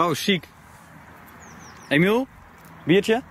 Oh, ziek. Emiel, biertje?